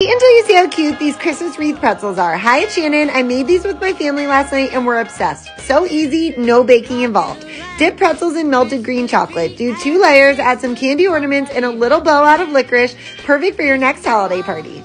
Until you see how cute these Christmas wreath pretzels are. Hi, it's Shannon. I made these with my family last night and we're obsessed. So easy, no baking involved. Dip pretzels in melted green chocolate. Do two layers, add some candy ornaments and a little bow out of licorice. Perfect for your next holiday party.